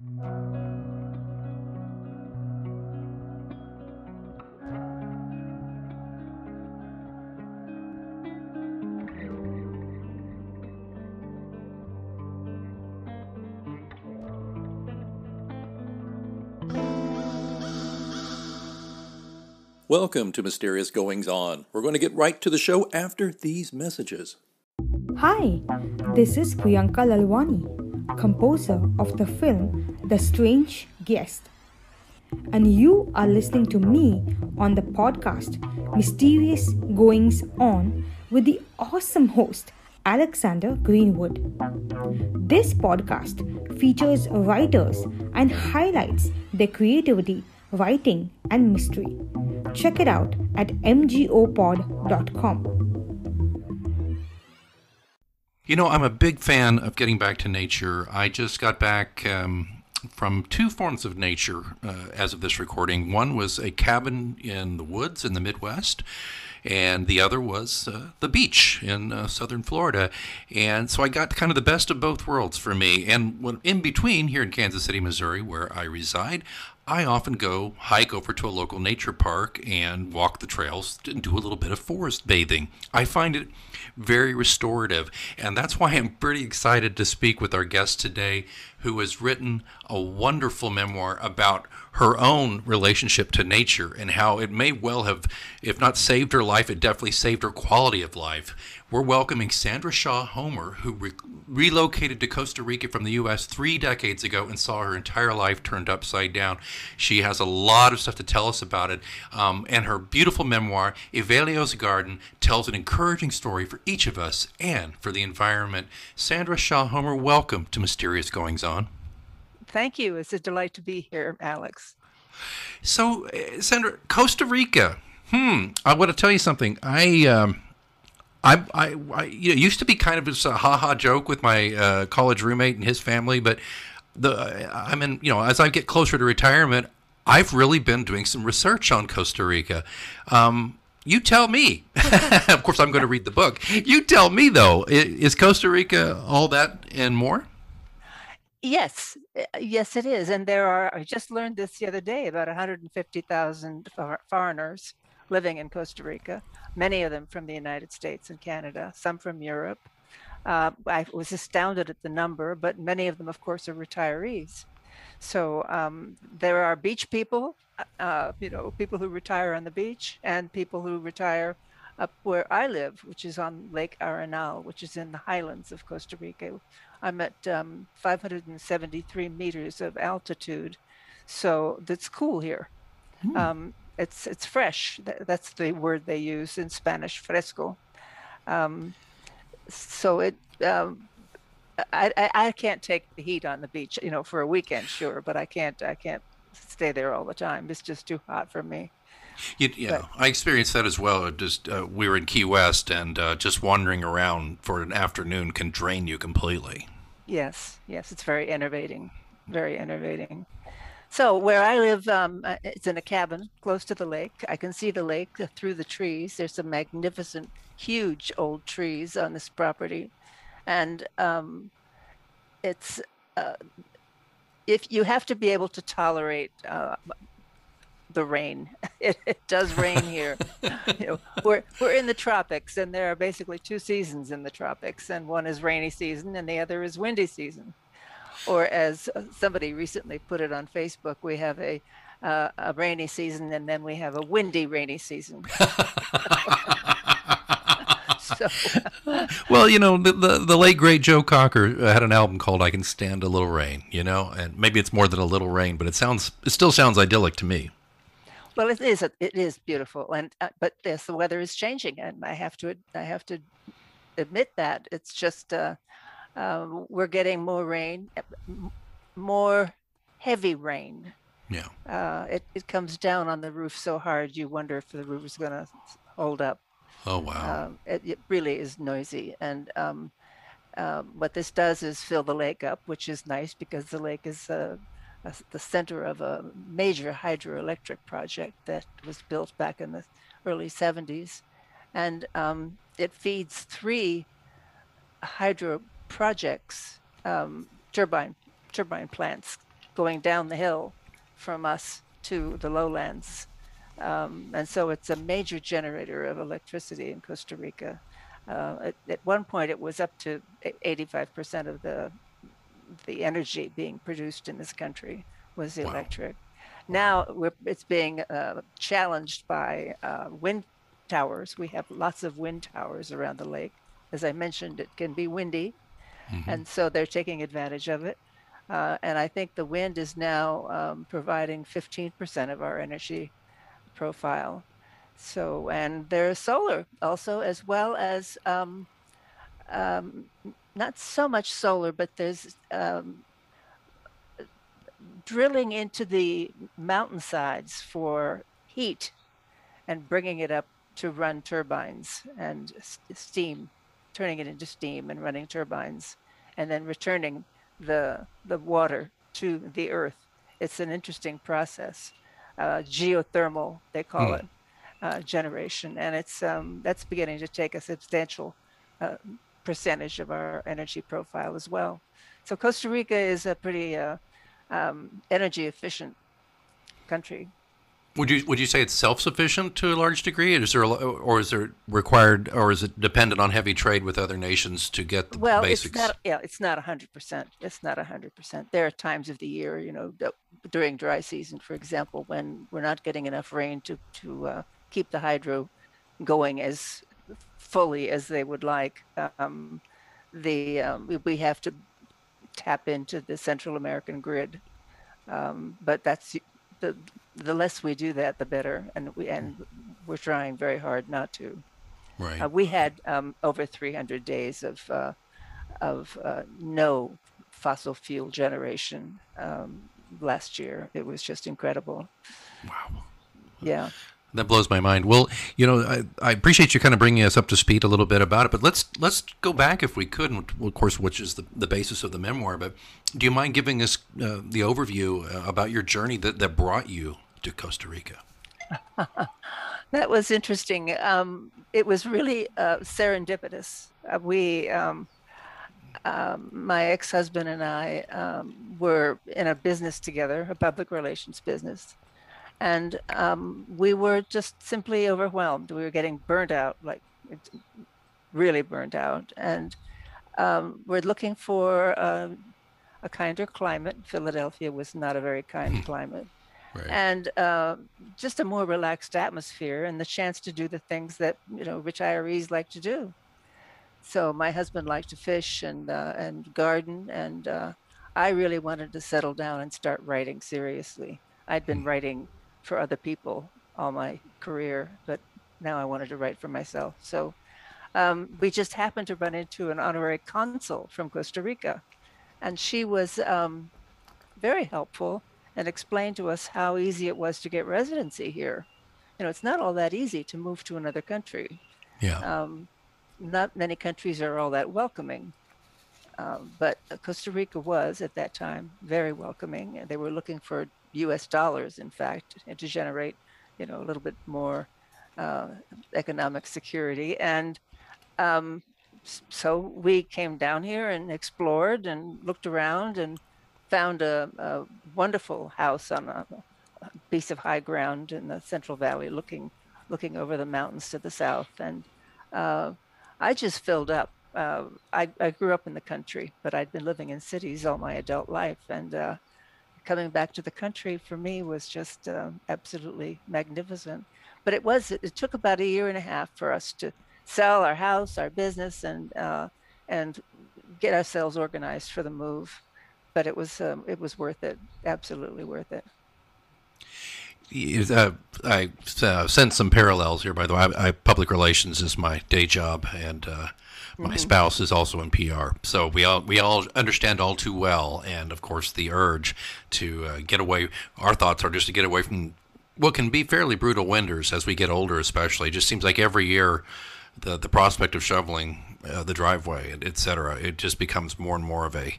Welcome to Mysterious Goings On. We're going to get right to the show after these messages. Hi, this is Priyanka Lalwani, composer of the film The Strange Guest. And you are listening to me on the podcast Mysterious Goings On with the awesome host Alexander Greenwood. This podcast features writers and highlights their creativity, writing, and mystery. Check it out at mgopod.com. You know, I'm a big fan of getting back to nature. I just got back um, from two forms of nature uh, as of this recording. One was a cabin in the woods in the Midwest, and the other was uh, the beach in uh, southern Florida. And so I got kind of the best of both worlds for me. And in between, here in Kansas City, Missouri, where I reside, I often go hike over to a local nature park and walk the trails and do a little bit of forest bathing. I find it very restorative, and that's why I'm pretty excited to speak with our guest today, who has written a wonderful memoir about her own relationship to nature and how it may well have, if not saved her life, it definitely saved her quality of life. We're welcoming Sandra Shaw Homer, who re- relocated to Costa Rica from the U.S. three decades ago and saw her entire life turned upside down. She has a lot of stuff to tell us about it, um, and her beautiful memoir, Evelio's Garden, tells an encouraging story for each of us and for the environment. Sandra Shaw Homer, welcome to Mysterious Goings On. Thank you. It's a delight to be here, Alex. So, uh, Sandra, Costa Rica. Hmm. I want to tell you something. I. Um, I, I, I you know, used to be kind of just a ha ha joke with my uh, college roommate and his family, but the I mean, you know, as I get closer to retirement, I've really been doing some research on Costa Rica. Um, you tell me. of course, I'm going to read the book. You tell me, though, is Costa Rica all that and more? Yes, eh, yes, it is. And there are, I just learned this the other day, about 150,000 foreigners living in Costa Rica many of them from the United States and Canada, some from Europe. Uh, I was astounded at the number, but many of them, of course, are retirees. So um, there are beach people, uh, you know, people who retire on the beach, and people who retire up where I live, which is on Lake Arenal, which is in the highlands of Costa Rica. I'm at um, 573 meters of altitude, so that's cool here. Hmm. Um, it's it's fresh. That's the word they use in Spanish, fresco. Um, so it. Um, I, I, I can't take the heat on the beach, you know, for a weekend, sure, but I can't I can't stay there all the time. It's just too hot for me. You, you know, I experienced that as well. Just uh, we were in Key West, and uh, just wandering around for an afternoon can drain you completely. Yes, yes, it's very enervating, very enervating. So where I live, um, uh, it's in a cabin close to the lake. I can see the lake through the trees. There's some magnificent, huge old trees on this property, and um, it's uh, if you have to be able to tolerate uh, the rain. It, it, does rain here. you know, we're we're in the tropics, and there are basically two seasons in the tropics, and one is rainy season, and the other is windy season or as uh, somebody recently put it on Facebook, we have a uh, a rainy season and then we have a windy rainy season. so, well, you know, the, the, the late great Joe Cocker had an album called "I Can Stand a Little Rain," you know, and maybe it's more than a little rain, but it sounds it still sounds idyllic to me. Well, it is it is beautiful, and uh, but yes, the weather is changing, and I have to I have to admit that it's just. Uh, um, we're getting more rain, eh, more heavy rain. Yeah. Uh, it, it comes down on the roof so hard you wonder if the roof is going to hold up. Oh, wow. Um, it, it, really is noisy. And um, um, what this does is fill the lake up, which is nice because the lake is uh, a, the center of a major hydroelectric project that was built back in the early 70s. And um, it feeds three hydro projects, um, turbine turbine plants going down the hill from us to the lowlands. Um, and so it's a major generator of electricity in Costa Rica. Uh, at, at, one point, it was up to 85% of the the energy being produced in this country was wow. electric. Now it's being uh, challenged by uh, wind towers. We have lots of wind towers around the lake. As I mentioned, it can be windy, mm-hmm. and so they're taking advantage of it. Uh, and I think the wind is now um, providing 15% of our energy profile. So, and there's solar also, as well as um, um, not so much solar, but there's um, drilling into the mountainsides for heat and bringing it up to run turbines and steam, turning it into steam and running turbines, and then returning the the water to the earth. It's an interesting process, uh, geothermal they call mm. it, uh, generation, and it's um, that's beginning to take a substantial uh, percentage of our energy profile as well. So Costa Rica is a pretty uh, um, energy efficient country. Would you would you say it's self sufficient to a large degree? Is there a, or is there required or is it dependent on heavy trade with other nations to get the well, basics? Well, it's not. Yeah, it's not hundred percent. It's not hundred percent. There are times of the year, you know, during dry season, for example, when we're not getting enough rain to to uh, keep the hydro going as fully as they would like. Um, the um, we have to tap into the Central American grid, um, but that's the the less we do that, the better, and we and we're trying very hard not to. Right. Uh, we had um, over 300 days of uh, of uh, no fossil fuel generation um, last year. It was just incredible. Wow. Yeah. That blows my mind. Well, you know, I, I, appreciate you kind of bringing us up to speed a little bit about it, but let's let's go back if we could, and of course, which is the, the basis of the memoir. But do you mind giving us uh, the overview uh, about your journey that, that brought you to Costa Rica? that was interesting. Um, it was really uh, serendipitous. Uh, we, um, um, my ex-husband and I, um, were in a business together, a public relations business and um, we were just simply overwhelmed. We were getting burned out, like really burned out, and um, we're looking for uh, a kinder climate. Philadelphia was not a very kind hmm. climate. Right. And uh, just a more relaxed atmosphere, and the chance to do the things that you know retirees like to do. So my husband liked to fish and uh, and garden, and uh, I really wanted to settle down and start writing seriously. I'd been hmm. writing for other people all my career, but now I wanted to write for myself. So um, we just happened to run into an honorary consul from Costa Rica, and she was um, very helpful and explained to us how easy it was to get residency here. You know, it's not all that easy to move to another country. Yeah. Um, not many countries are all that welcoming. Um, but Costa Rica was at that time very welcoming. And they were looking for U.S. dollars, in fact, to generate, you know, a little bit more uh, economic security. And um, so we came down here and explored and looked around and found a, a wonderful house on a, a, piece of high ground in the Central Valley, looking looking over the mountains to the south. And uh, I just filled up. Uh, I, I, grew up in the country, but I'd been living in cities all my adult life, and uh, coming back to the country for me was just uh, absolutely magnificent. But it was it, took about a year and a half for us to sell our house, our business, and uh, and get ourselves organized for the move. But it was um, it was worth it, absolutely worth it. Uh, I uh, sense some parallels here. By the way, I, I, public relations is my day job, and uh, my mm-hmm. spouse is also in PR, so we all we all understand all too well. And of course, the urge to uh, get away. Our thoughts are just to get away from what can be fairly brutal winters as we get older, especially. It just seems like every year, the the prospect of shoveling uh, the driveway, et cetera, it just becomes more and more of a,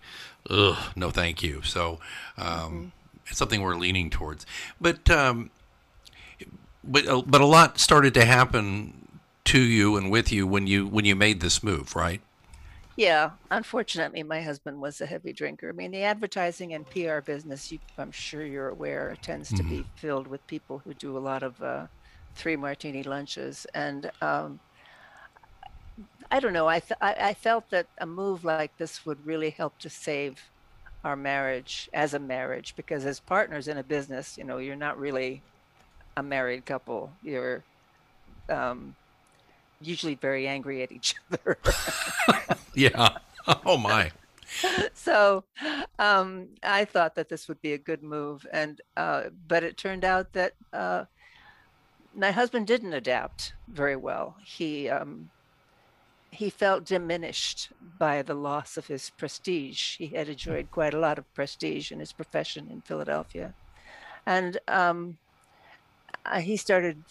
ugh, no, thank you. So. Um, mm-hmm. It's something we're leaning towards, but um, but uh, but a lot started to happen to you and with you when you when you made this move, right? Yeah, unfortunately, my husband was a heavy drinker. I mean, the advertising and PR business, you, I'm sure you're aware, tends to be filled with people who do a lot of uh, three martini lunches. And um, I don't know, I, th- I, I felt that a move like this would really help to save our marriage as a marriage because as partners in a business, you know, you're not really a married couple. You're um, usually very angry at each other. Yeah. Oh my. so um, I thought that this would be a good move, and uh, but it turned out that uh, my husband didn't adapt very well. He um, he felt diminished by the loss of his prestige. He had enjoyed quite a lot of prestige in his profession in Philadelphia, and um, uh, he started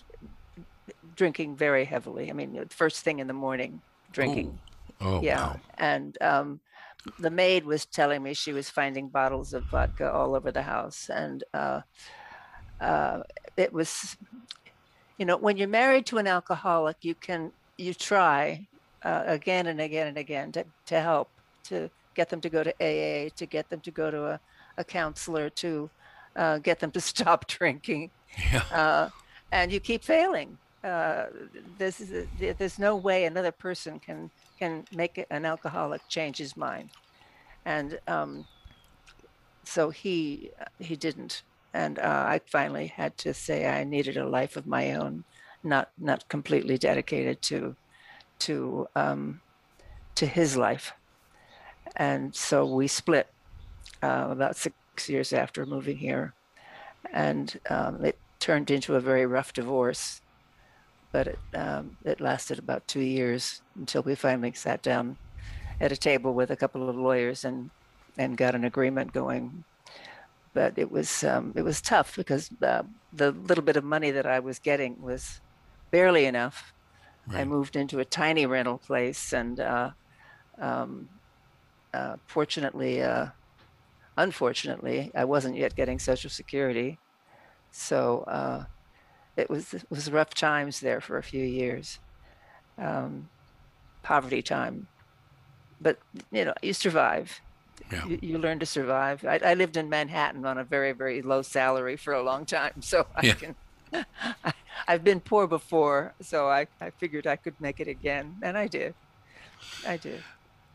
drinking very heavily. I mean, first thing in the morning, drinking. Oh Yeah, wow. and um, the maid was telling me she was finding bottles of vodka all over the house, and uh, uh, it was, you know, when you're married to an alcoholic, you can you try uh, again and again and again to to help to get them to go to AA, to get them to go to a, a counselor, to uh, get them to stop drinking, Yeah. uh, and you keep failing. This is a, there's no way another person can can make an alcoholic change his mind, and um, so he he didn't. And uh, I finally had to say I needed a life of my own, not not completely dedicated to to um, to his life. And so we split uh, about six years after moving here, and um, it turned into a very rough divorce. But it um, it lasted about two years until we finally sat down at a table with a couple of lawyers and and got an agreement going. But it was um, it was tough because uh, the little bit of money that I was getting was barely enough. I moved into a tiny rental place, and uh, um, uh, fortunately, uh, unfortunately, I wasn't yet getting Social Security, so uh, it was it was rough times there for a few years, um, poverty time. But you know, you survive. Yeah. You, you learn to survive. I, I lived in Manhattan on a very very low salary for a long time, so I Yeah. can. I, I've been poor before, so I, I figured I could make it again, and I did. I did.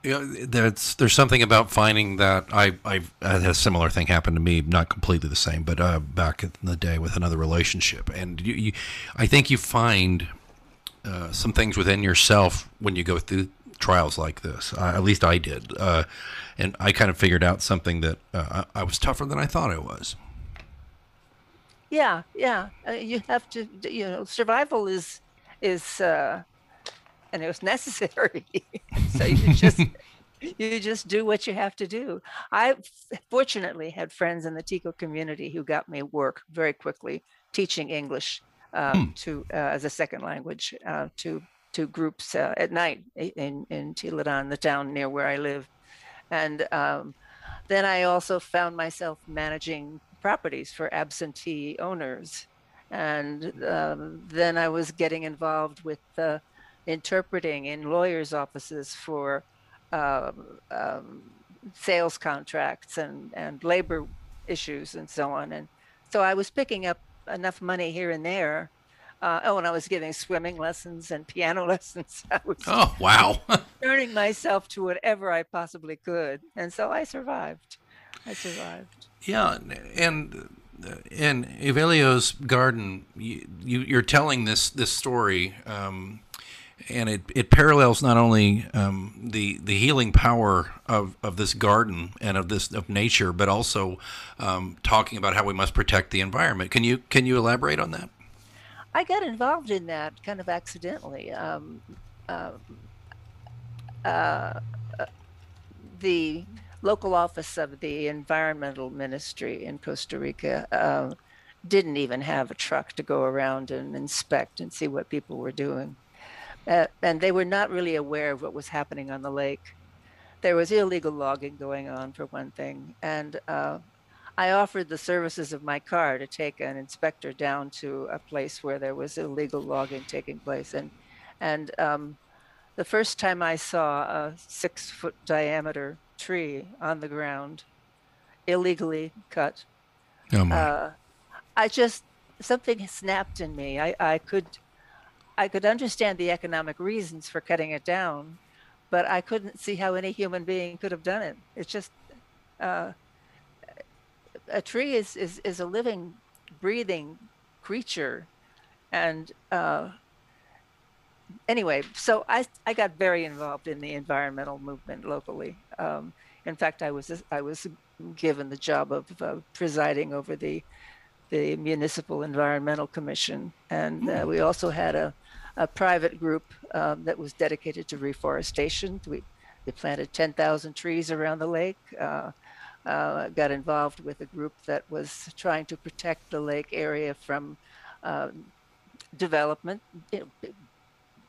Yeah, that's there's something about finding that I I had a similar thing happen to me, not completely the same, but uh, back in the day with another relationship, and you, you I think you find uh, some things within yourself when you go through trials like this. Uh, at least I did, uh, and I kind of figured out something that uh, I, I was tougher than I thought I was. Yeah, yeah. Uh, you have to, you know, survival is is uh, and it was necessary. so you just you just do what you have to do. I fortunately had friends in the Tico community who got me work very quickly teaching English uh, to uh, as a second language uh, to to groups uh, at night in in Tilarán, the town near where I live, and um, then I also found myself managing properties for absentee owners. And um, then I was getting involved with uh, interpreting in lawyers' offices for um, um, sales contracts and, and labor issues and so on. And so I was picking up enough money here and there. Uh, oh, and I was giving swimming lessons and piano lessons. I was Oh wow! turning myself to whatever I possibly could. And so I survived. I survived. Yeah, and in Evelio's garden, you, you you're telling this this story, um, and it, it parallels not only um, the the healing power of, of this garden and of this of nature, but also um, talking about how we must protect the environment. Can you can you elaborate on that? I got involved in that kind of accidentally. Um, uh, uh, the local office of the environmental ministry in Costa Rica uh, didn't even have a truck to go around and inspect and see what people were doing. Uh, and they were not really aware of what was happening on the lake. There was illegal logging going on, for one thing. And uh, I offered the services of my car to take an inspector down to a place where there was illegal logging taking place. And, and um, the first time I saw a six foot diameter tree on the ground, illegally cut, Oh uh, I just something snapped in me. I, I could I could understand the economic reasons for cutting it down, but I couldn't see how any human being could have done it. It's just uh, a tree is, is is a living, breathing creature, and uh, anyway, so I I got very involved in the environmental movement locally. Um, in fact, I was I was given the job of uh, presiding over the the Municipal Environmental Commission, and uh, we also had a, a private group um, that was dedicated to reforestation. We, we planted 10,000 trees around the lake. Uh, uh, got involved with a group that was trying to protect the lake area from um, development. You know, big,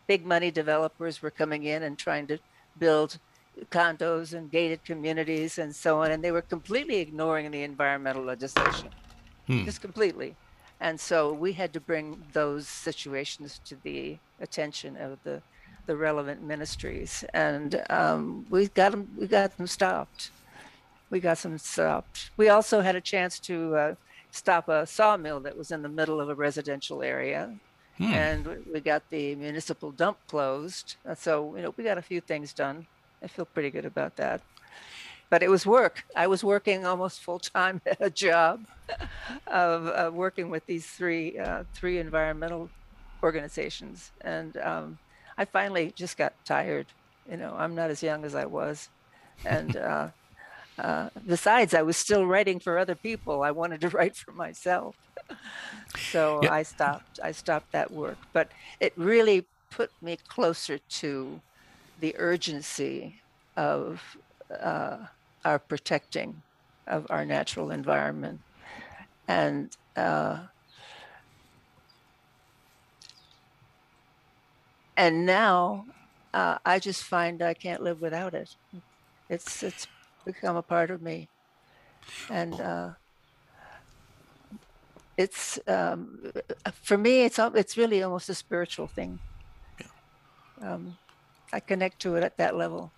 big money developers were coming in and trying to build condos and gated communities and so on, and they were completely ignoring the environmental legislation Hmm. just completely. And so we had to bring those situations to the attention of the, the relevant ministries, and um, we got them. We got them stopped. We got them stopped. We also had a chance to uh, stop a sawmill that was in the middle of a residential area, Hmm. and we- got the municipal dump closed. So you know we got a few things done. I feel pretty good about that. But it was work. I was working almost full time at a job of uh, working with these three uh, three environmental organizations, and um, I finally just got tired. You know, I'm not as young as I was, and uh, uh, besides, I was still writing for other people. I wanted to write for myself, so Yeah. I stopped. I stopped that work, but it really put me closer to the urgency of uh, our protecting of our natural environment. And uh, and now uh, I just find I can't live without it. It's it's become a part of me, and uh, it's um, for me. It's it's really almost a spiritual thing. Um, I connect to it at that level.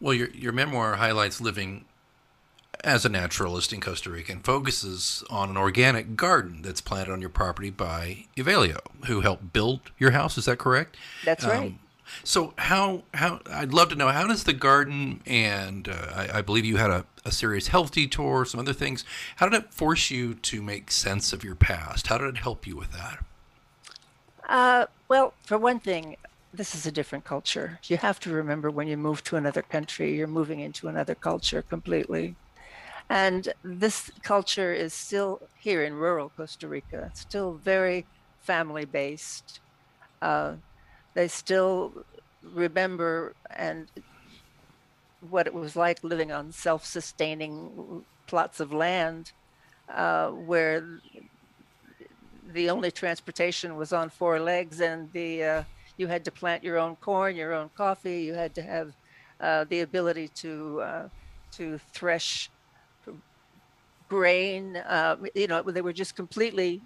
Well, your your memoir highlights living as a naturalist in Costa Rica and focuses on an organic garden that's planted on your property by Evelio, who helped build your house. Is that correct? That's right. Um, so how how I'd love to know how does the garden and uh, I, I believe you had a, a serious health detour, some other things. How did it force you to make sense of your past? How did it help you with that? Uh, well, for one thing, this is a different culture. You have to remember when you move to another country, you're moving into another culture completely. And this culture is still here in rural Costa Rica, still very family based. Uh, they still remember and what it was like living on self sustaining plots of land uh, where the only transportation was on four legs and the uh, you had to plant your own corn your own coffee you had to have uh, the ability to uh, to thresh grain uh, you know they were just completely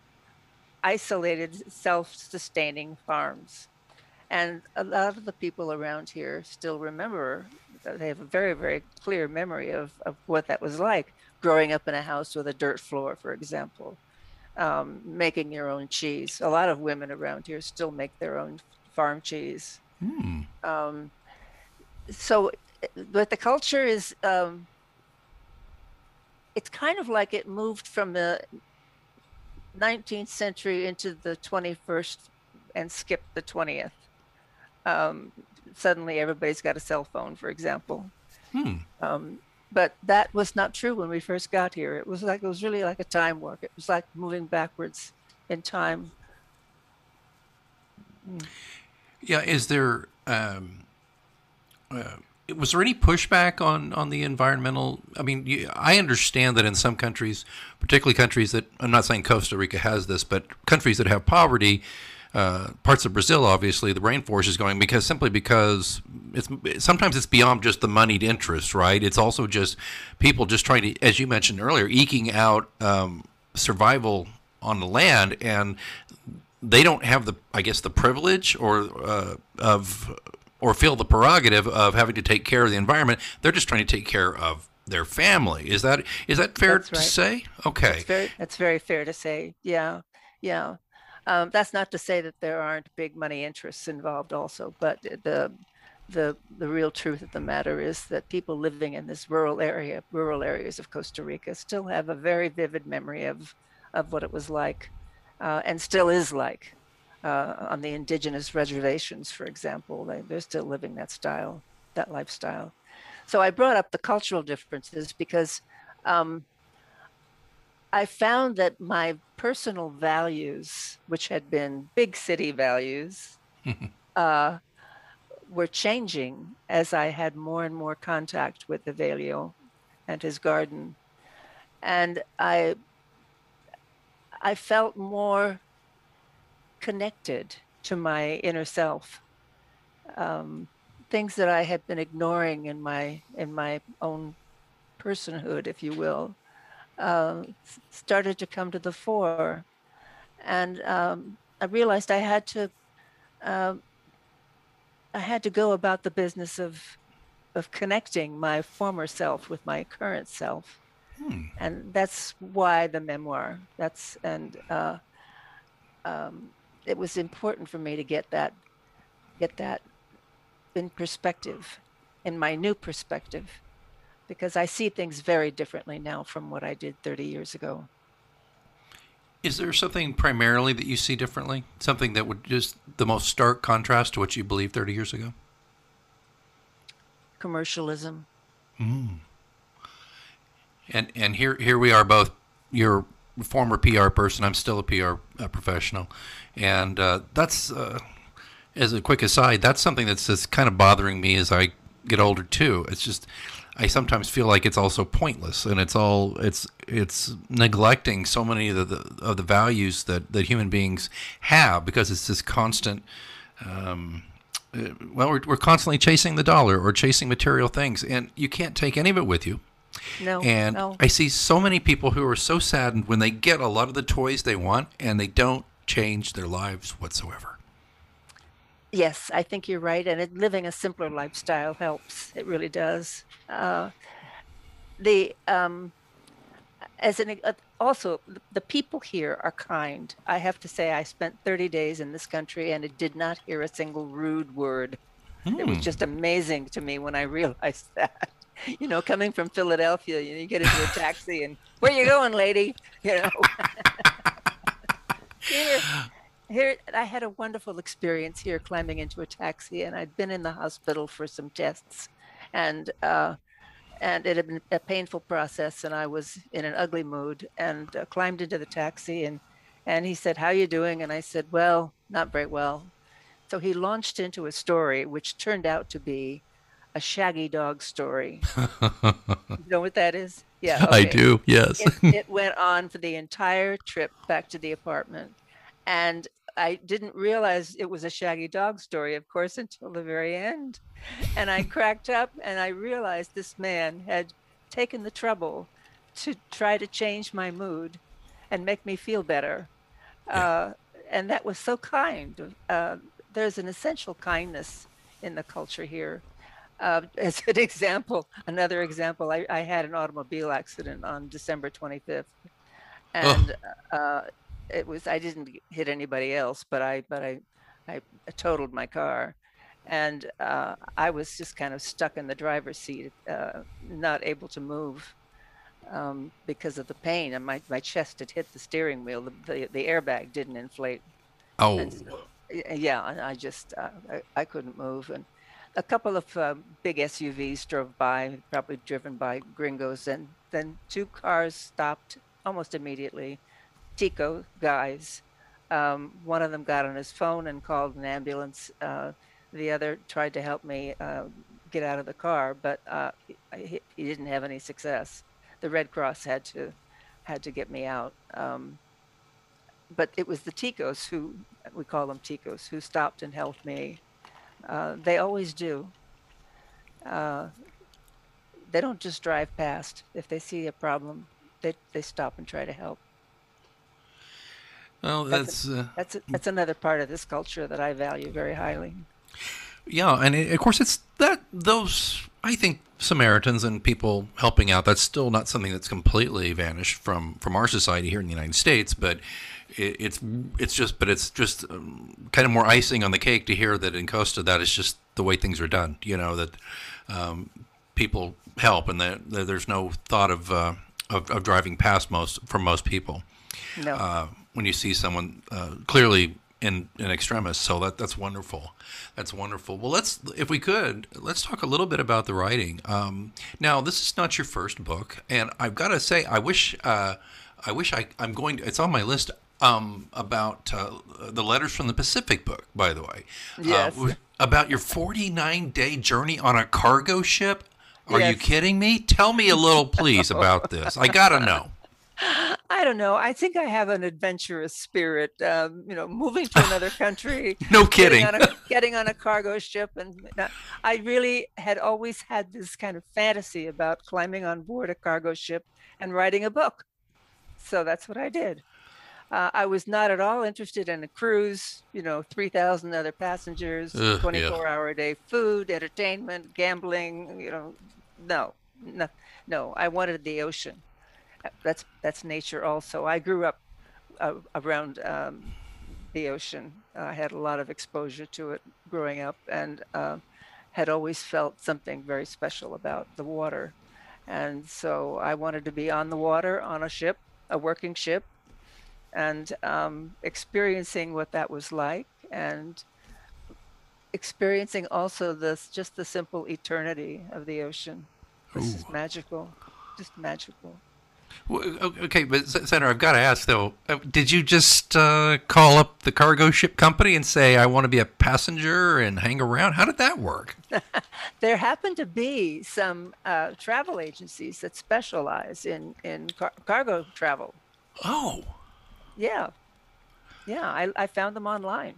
isolated self-sustaining farms and a lot of the people around here still remember they have a very very clear memory of, of what that was like growing up in a house with a dirt floor for example um, making your own cheese. A lot of women around here still make their own farm cheese. Hmm. Um, so, but the culture is, um, it's kind of like it moved from the 19th century into the 21st and skipped the 20th. Um, suddenly, everybody's got a cell phone, for example. Hmm. Um, but that was not true when we first got here. It was like it was really like a time warp. It was like moving backwards in time. Yeah, is there um, uh, was there any pushback on on the environmental? I mean, you, I understand that in some countries, particularly countries that I'm not saying Costa Rica has this, but countries that have poverty, uh, parts of Brazil, obviously, the rainforest is going because simply because it's sometimes it's beyond just the moneyed interest, right? It's also just people just trying to, as you mentioned earlier, eking out um, survival on the land and they don't have the I guess the privilege or uh, of or feel the prerogative of having to take care of the environment. They're just trying to take care of their family. Is that is that fair to say? Okay. That's very, that's very fair to say. Yeah, yeah. Um, that's not to say that there aren't big money interests involved also, but the the the real truth of the matter is that people living in this rural area, rural areas of Costa Rica, still have a very vivid memory of of what it was like, uh, and still is like, uh, on the indigenous reservations, for example. They, they're still living that style, that lifestyle. So I brought up the cultural differences because. Um, I found that my personal values, which had been big city values, uh, were changing as I had more and more contact with Evelio and his garden. And I, I felt more connected to my inner self. Um, things that I had been ignoring in my in my own personhood, if you will, uh, started to come to the fore, and um, I realized I had to uh, I had to go about the business of of connecting my former self with my current self, Hmm. and that's why the memoir. That's and uh, um, it was important for me to get that get that in perspective, in my new perspective, because I see things very differently now from what I did 30 years ago. Is there something primarily that you see differently? Something that would just the most stark contrast to what you believed 30 years ago? Commercialism. And and here here we are both. You're a former PR person. I'm still a PR uh, professional, and uh, that's uh, as a quick aside. That's something that's just kind of bothering me as I get older too. It's just I sometimes feel like it's also pointless, and it's all it's it's neglecting so many of the of the values that that human beings have because it's this constant. Um, uh, well, we're, we're constantly chasing the dollar or chasing material things, and you can't take any of it with you. No, And no. I see so many people who are so saddened when they get a lot of the toys they want and they don't change their lives whatsoever. Yes, I think you're right. And it, living a simpler lifestyle helps. It really does. Uh, the um, as an uh, also the people here are kind. I have to say, I spent 30 days in this country and it did not hear a single rude word. It was just amazing to me when I realized that. You know, coming from Philadelphia, you, know, you get into a taxi and where you going, lady? You know. here, here, I had a wonderful experience here climbing into a taxi, and I'd been in the hospital for some tests, and uh, and it had been a painful process, and I was in an ugly mood, and uh, climbed into the taxi, and and he said, "How you doing?" And I said, "Well, not very well." So he launched into a story which turned out to be a shaggy dog story. you know what that is? Yeah, I do, yes. it, it went on for the entire trip back to the apartment. And I didn't realize it was a shaggy dog story, of course, until the very end. And I cracked up and I realized this man had taken the trouble to try to change my mood and make me feel better. Uh, and that was so kind. Uh, there's an essential kindness in the culture here. Uh, as an example, another example, I, I had an automobile accident on December 25th, and uh, it was I didn't hit anybody else, but I but I I totaled my car, and uh, I was just kind of stuck in the driver's seat, uh, not able to move um, because of the pain, and my, my chest had hit the steering wheel. The, the, the airbag didn't inflate. Oh, so, yeah, and I just uh, I, I couldn't move, and a couple of uh, big SUVs drove by, probably driven by gringos, and then two cars stopped almost immediately. Tico guys. Um, one of them got on his phone and called an ambulance. Uh, the other tried to help me uh, get out of the car, but uh, he, he didn't have any success. The Red Cross had to had to get me out. Um, but it was the Ticos who we call them Ticos who stopped and helped me. Uh, they always do. Uh, they don't just drive past. If they see a problem, they, they stop and try to help. well, That's that's uh, That's that's another part of this culture that I value very highly. Yeah, and it, of course it's that those I think Samaritans and people helping out. That's still not something that's completely vanished from from our society here in the United States, but it, it's it's just but it's just um, kind of more icing on the cake to hear that in Costa that is just the way things are done. You know that um, people help and that, that, there's no thought of, uh, of, of driving past most from most people. No. Uh, when you see someone uh, clearly in in extremis. So that that's wonderful. That's wonderful. Well, let's if we could let's talk a little bit about the writing. Um, now, this is not your first book, and I've got to say, I wish uh, I wish I I'm going. To, it's on my list. Um, about uh, the letters from the Pacific book, by the way. Uh, yes. Uh, about your 49 day journey on a cargo ship. Are yes. you kidding me? Tell me a little, please, about this. I got to know. I don't know. I think I have an adventurous spirit. Um, you know, moving to another country. no kidding. Getting on, a, getting on, a, cargo ship, and I really had always had this kind of fantasy about climbing on board a cargo ship and writing a book. So that's what I did. Uh, I was not at all interested in a cruise. You know, three thousand other passengers, twenty-four yeah. hour a day food, entertainment, gambling. You know, no, no, no. I wanted the ocean that's that's nature also. I grew up uh, around um, the ocean. I had a lot of exposure to it growing up, and uh, had always felt something very special about the water. And so I wanted to be on the water on a ship, a working ship, and um, experiencing what that was like, and experiencing also this just the simple eternity of the ocean. This Ooh. is magical, just magical. Okay, but Sandra, I've got to ask though: uh, Did you just uh, call up the cargo ship company and say, "I want to be a passenger and hang around"? How did that work? there happen to be some uh, travel agencies that specialize in in car- cargo travel. Oh, yeah, yeah. I, I found them online.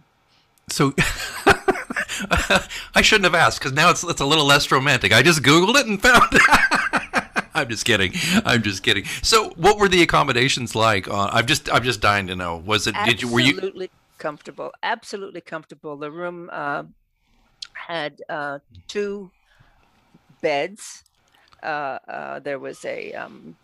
So. I shouldn't have asked because now it's it's a little less romantic. I just Googled it and found it. I'm just kidding. I'm just kidding. So, what were the accommodations like? Uh, I'm just I'm just dying to know. Was it? Absolutely did you were you absolutely comfortable? Absolutely comfortable. The room uh, had uh, two beds. Uh, uh, there was a, um,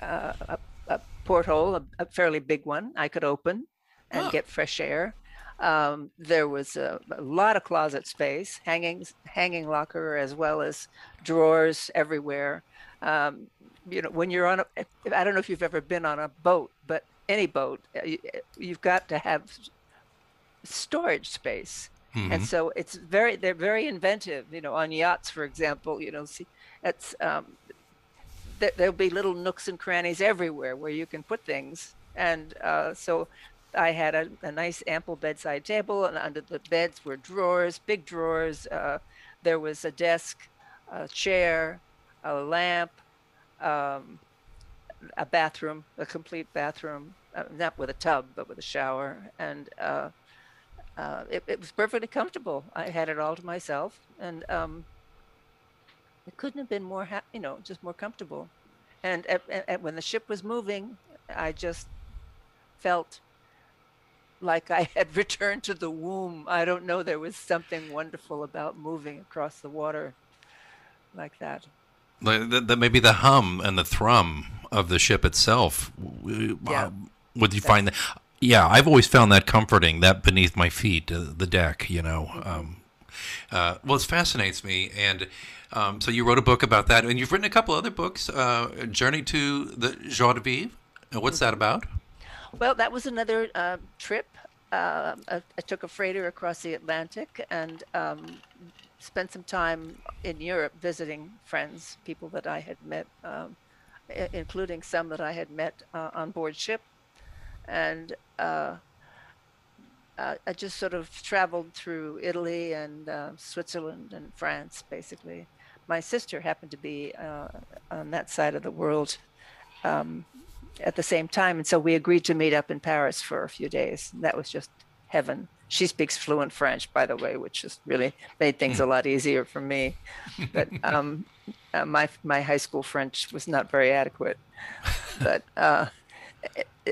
uh, a, a porthole, a, a, fairly big one. I could open and get fresh air. Um, there was a, a, lot of closet space, hanging hanging locker, as well as drawers everywhere um, you know, when you're on a, I don't know if you've ever been on a boat, but any boat, uh, you've got to have storage space. Mm-hmm. And so it's very, they're very inventive, you know, on yachts, for example, you know, see, it's, um, th- there'll be little nooks and crannies everywhere where you can put things. And uh, so I had a, a, nice ample bedside table, and under the beds were drawers, big drawers. Uh, there was a desk, a chair, a lamp, um, a bathroom, a complete bathroom, uh, not with a tub, but with a shower. And uh, uh, it, it, was perfectly comfortable. I had it all to myself. And um, it couldn't have been more, ha- you know, just more comfortable. And at, at, when the ship was moving, I just felt like I had returned to the womb. I don't know. There was something wonderful about moving across the water like that that, that maybe the hum and the thrum of the ship itself. Yeah. Uh, would you find that? Yeah, I've always found that comforting. That beneath my feet, uh, the deck. You know, mm-hmm. um, uh, well, it fascinates me. And um, so you wrote a book about that, and you've written a couple other books. Uh, Journey to the Joie de Vivre. Uh, what's that about? Well, that was another uh, trip. I, I, took a freighter across the Atlantic and um, spent some time in Europe visiting friends, people that I had met, um, I- including some that I had met uh, on board ship. And uh, I just sort of traveled through Italy and uh, Switzerland and France, basically. My sister happened to be uh, on that side of the world um, at the same time. And so we agreed to meet up in Paris for a few days. And that was just heaven. She speaks fluent French, by the way, which just really made things a lot easier for me. But um, uh, my my high school French was not very adequate. But uh,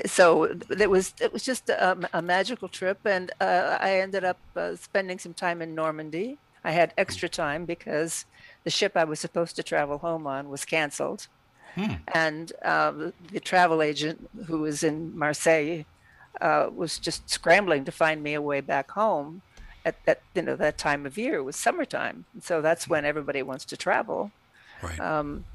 so it was it was just a, a magical trip, and uh, I ended up uh, spending some time in Normandy, I had extra time because the ship I was supposed to travel home on was canceled. Hmm. And uh, the travel agent who was in Marseille uh, was just scrambling to find me a way back home at that you know that time of year. It was summertime, so that's when everybody wants to travel. Right. Um,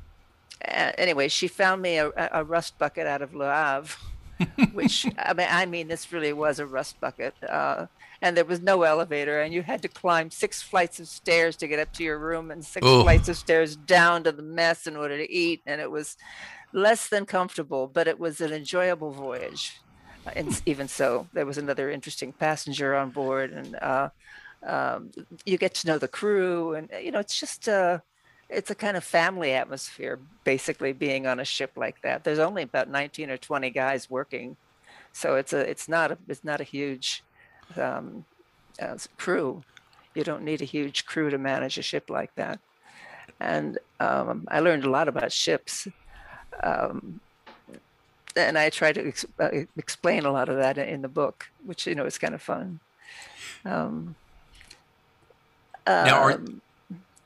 anyway, she found me a, a, rust bucket out of Le Havre, which I mean, I mean, this really was a rust bucket. Uh, and there was no elevator, and you had to climb six flights of stairs to get up to your room, and six Ooh. flights of stairs down to the mess in order to eat. And it was less than comfortable, but it was an enjoyable voyage. And even so, there was another interesting passenger on board, and uh, um, you get to know the crew, and you know it's just uh, it's a kind of family atmosphere, basically being on a ship like that. There's only about 19 or 20 guys working, so it's a it's not a it's not a huge um, crew. You don't need a huge crew to manage a ship like that. And um, I learned a lot about ships. Um, and I try to ex- uh, explain a lot of that in the book, which, you know, is kind of fun. Um, now, are, um,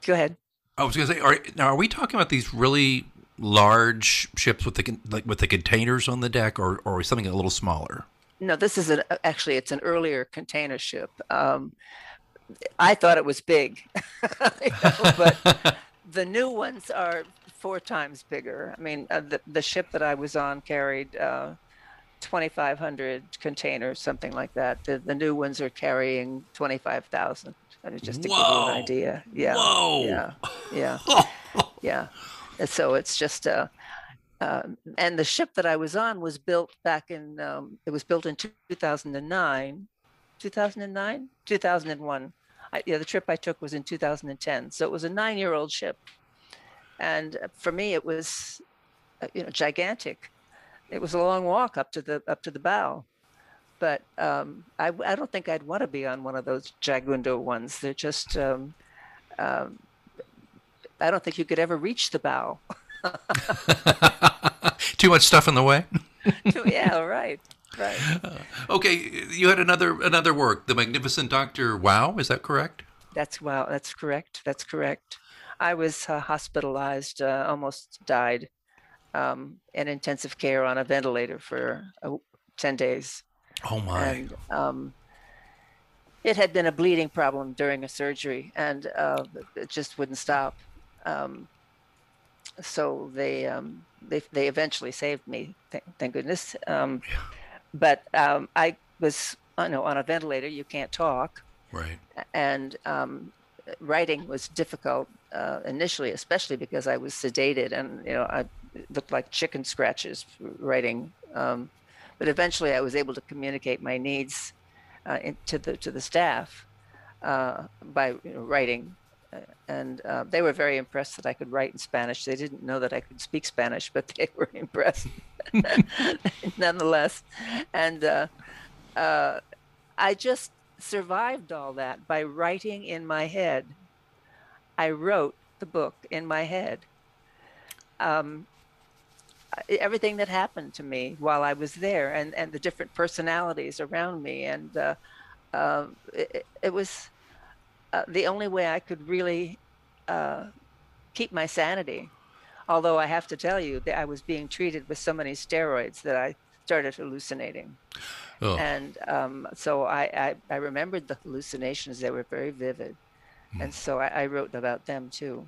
go ahead. I was going to say, are, now are we talking about these really large ships with the like with the containers on the deck, or or something a little smaller? no, this is an actually it's an earlier container ship. Um, I thought it was big, you know, but the new ones are four times bigger. I mean, uh, the the ship that I was on carried uh, 2,500 containers, something like that. The, the new ones are carrying 25,000. Just to Whoa. give you an idea. Yeah. Whoa. Yeah. Yeah. yeah. And so it's just uh, um, and the ship that I was on was built back in, um, it was built in 2009, 2009, 2001. I, yeah, the trip I took was in 2010. So it was a nine year old ship. And uh, for me, it was, uh, you know, gigantic. It was a long walk up to the, up to the bow. But um, I, I don't think I'd want to be on one of those Jagundo ones. They're just, um, um, I don't think you could ever reach the bow. Too much stuff in the way. yeah, right. Right. Uh, okay, you had another another work, The Magnificent Doctor Wao, is that correct? That's wow, that's correct. That's correct. I was uh, hospitalized, uh, almost died um, in intensive care on a ventilator for uh, 10 days. Oh my. And um, it had been a bleeding problem during a surgery and uh, it just wouldn't stop. Um, so they um, they they eventually saved me. Thank, thank goodness. Um, yeah. But um, I was you know on a ventilator. You can't talk. Right. And um, writing was difficult uh, initially, especially because I was sedated and you know I looked like chicken scratches writing. Um, but eventually, I was able to communicate my needs uh, in, to the to the staff uh, by you know, writing and uh, they were very impressed that I could write in Spanish. They didn't know that I could speak Spanish, but they were impressed nonetheless. And uh, uh, I just survived all that by writing in my head. I wrote the book in my head. Um, everything that happened to me while I was there, and, and the different personalities around me, and uh, um, it, it was uh, the only way I could really uh, keep my sanity. Although I have to tell you that I was being treated with so many steroids that I started hallucinating. Oh. And um, so I, I, I, remembered the hallucinations, they were very vivid. Mm. And so I, I wrote about them too.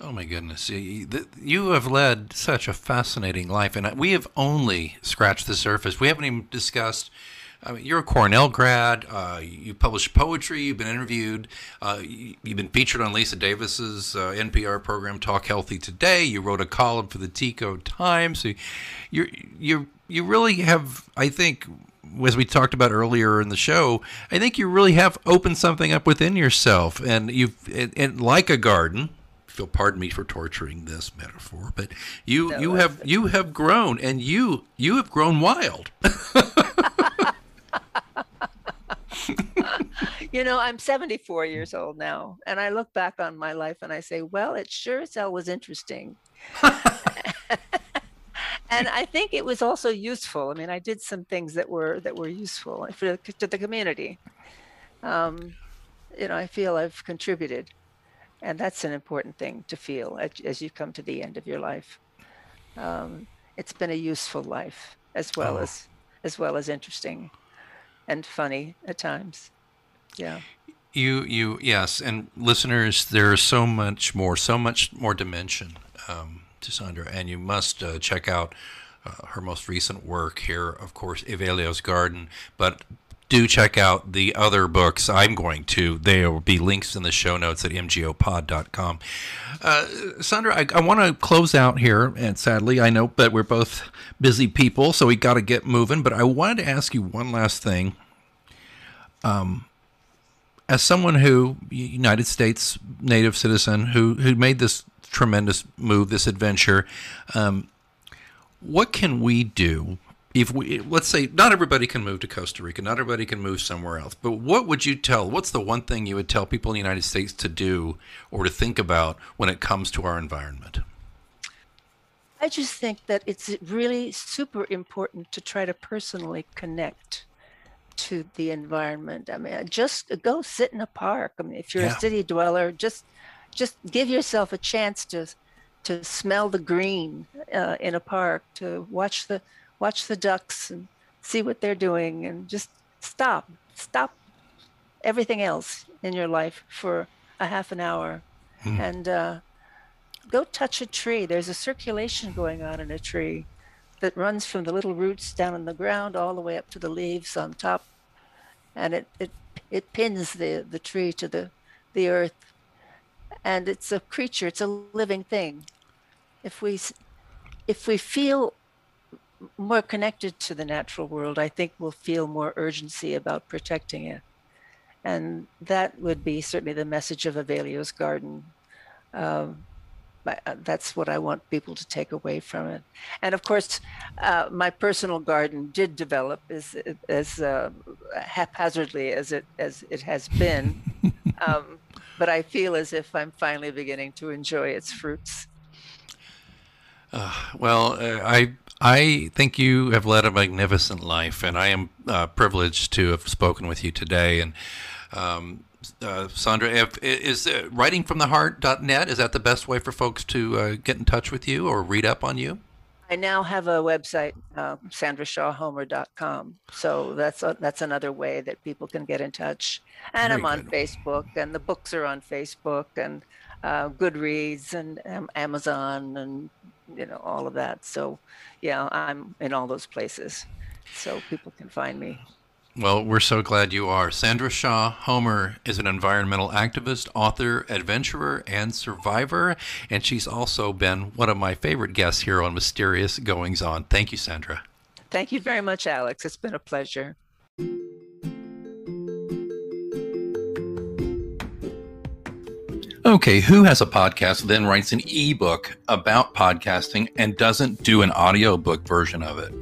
Oh my goodness. You have led such a fascinating life, and we have only scratched the surface. We haven't even discussed I mean, you're a Cornell grad. Uh, you published poetry. You've been interviewed. Uh, you, have been featured on Lisa Davis's uh, NPR program Talk Healthy Today. You wrote a column for the Tico Times. So you you you really have, I think, as we talked about earlier in the show, I think you really have opened something up within yourself, and you've and, and like a garden. Feel pardon me for torturing this metaphor, but you no, you have you have grown, and you you have grown wild. you know, I'm 74 years old now, and I look back on my life and I say, well, it sure as hell was interesting. and I think it was also useful. I mean, I did some things that were that were useful for the, to the community. Um, you know, I feel I've contributed. And that's an important thing to feel as, as you come to the end of your life. Um, it's been a useful life as well Oh. as as well as interesting and funny at times. Yeah. You, you, yes, and listeners, there is so much more, so much more dimension um, to Sandra, and you must uh, check out uh, her most recent work here. Of course, Evelio's Garden, but do check out the other books. I'm going to. There will be links in the show notes at mgopod.com. Uh, Sandra, I, I want to close out here, and sadly, I know that we're both busy people, so we got to get moving. But I wanted to ask you one last thing as someone who United States native citizen who who made this tremendous move, this adventure, um, what can we do if we let's say not everybody can move to Costa Rica, not everybody can move somewhere else, but what would you tell? What's the one thing you would tell people in the United States to do or to think about when it comes to our environment? I just think that it's really super important to try to personally connect to the environment. I mean, just go sit in a park. I mean, if you're Yeah. a city dweller, just just give yourself a chance to to smell the green uh, in a park, to watch the watch the ducks and see what they're doing, and just stop, stop everything else in your life for a half an hour, and uh, go touch a tree. There's a circulation going on in a tree that runs from the little roots down in the ground all the way up to the leaves on top, and it it it pins the the tree to the the earth, and it's a creature. It's a living thing. If we if we feel more connected to the natural world, I think we'll feel more urgency about protecting it. And that would be certainly the message of Evelio's Garden. Um, but, uh, that's what I want people to take away from it. And of course, uh, my personal garden did develop as as uh, haphazardly as it as it has been, um, but I feel as if I'm finally beginning to enjoy its fruits. Well, uh, I I think you have led a magnificent life, and I am uh, privileged to have spoken with you today. And um, uh, Sandra, if, is uh, writingfromtheheart.net is that the best way for folks to uh, get in touch with you or read up on you? I now have a website, uh, sandrashawhomer.com. So that's a, that's another way that people can get in touch. And Very I'm on good. Facebook, and the books are on Facebook, and uh, Goodreads, and um, Amazon, and you know all of that. So yeah, I'm in all those places, so people can find me. Well, we're so glad you are. Sandra Shaw Homer is an environmental activist, author, adventurer, and survivor. And she's also been one of my favorite guests here on Mysterious Goings On. Thank you, Sandra. Thank you very much, Alex. It's been a pleasure. Okay, who has a podcast, then writes an ebook about podcasting and doesn't do an audiobook version of it?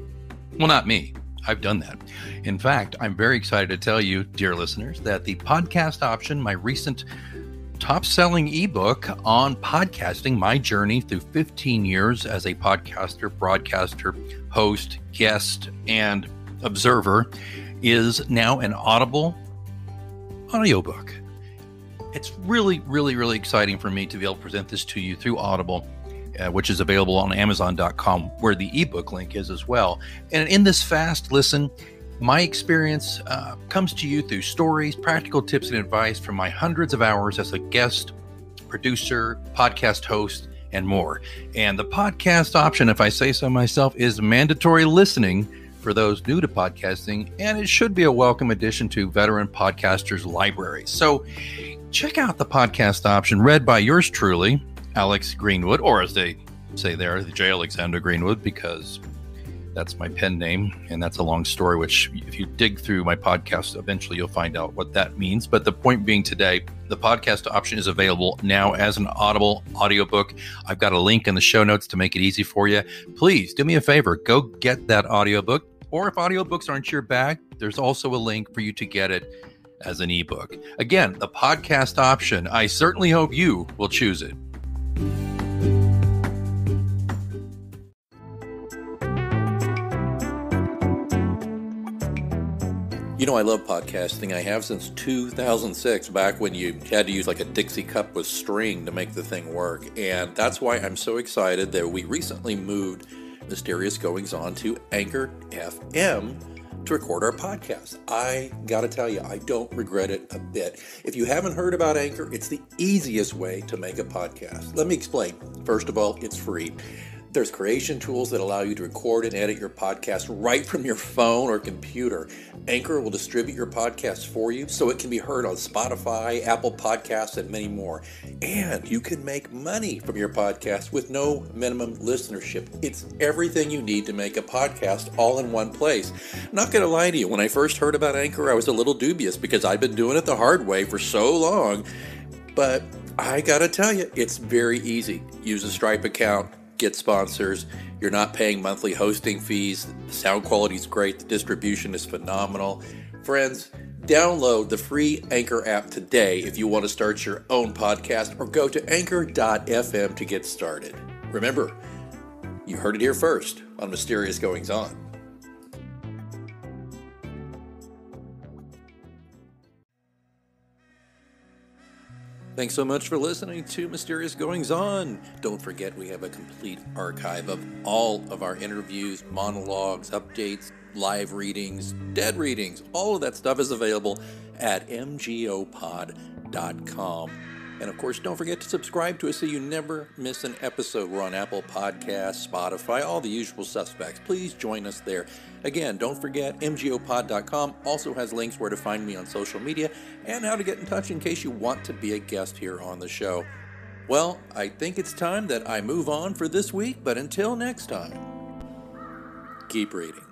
Well, not me. I've done that. In fact, I'm very excited to tell you, dear listeners, that the podcast option, my recent top selling ebook on podcasting, my journey through 15 years as a podcaster, broadcaster, host, guest, and observer, is now an Audible audiobook it's really, really, really exciting for me to be able to present this to you through Audible, uh, which is available on Amazon.com, where the ebook link is as well. And in this fast listen, my experience uh, comes to you through stories, practical tips, and advice from my hundreds of hours as a guest, producer, podcast host, and more. And the podcast option, if I say so myself, is mandatory listening for those new to podcasting, and it should be a welcome addition to veteran podcasters' libraries. So, check out the podcast option read by yours truly, Alex Greenwood, or as they say there, the J. Alexander Greenwood, because that's my pen name, and that's a long story, which if you dig through my podcast, eventually you'll find out what that means. But the point being today, the podcast option is available now as an Audible audiobook. I've got a link in the show notes to make it easy for you. Please do me a favor, go get that audiobook. Or if audiobooks aren't your bag, there's also a link for you to get it as an ebook. Again, the podcast option. I certainly hope you will choose it. You know, I love podcasting. I have since 2006, back when you had to use like a Dixie cup with string to make the thing work. And that's why I'm so excited that we recently moved Mysterious Goings On to Anchor FM to record our podcast. I gotta tell you, I don't regret it a bit. If you haven't heard about Anchor, it's the easiest way to make a podcast. Let me explain. First of all, it's free. There's creation tools that allow you to record and edit your podcast right from your phone or computer. Anchor will distribute your podcast for you so it can be heard on Spotify, Apple Podcasts, and many more. And you can make money from your podcast with no minimum listenership. It's everything you need to make a podcast all in one place. Not going to lie to you, when I first heard about Anchor, I was a little dubious because I've been doing it the hard way for so long. But I got to tell you, it's very easy. Use a Stripe account get sponsors. You're not paying monthly hosting fees. The sound quality is great. The distribution is phenomenal. Friends, download the free Anchor app today if you want to start your own podcast or go to anchor.fm to get started. Remember, you heard it here first on Mysterious Goings On. Thanks so much for listening to Mysterious Goings On. Don't forget, we have a complete archive of all of our interviews, monologues, updates, live readings, dead readings. All of that stuff is available at mgopod.com. And of course, don't forget to subscribe to us so you never miss an episode. We're on Apple Podcasts, Spotify, all the usual suspects. Please join us there. Again, don't forget, mgopod.com also has links where to find me on social media and how to get in touch in case you want to be a guest here on the show. Well, I think it's time that I move on for this week, but until next time, keep reading.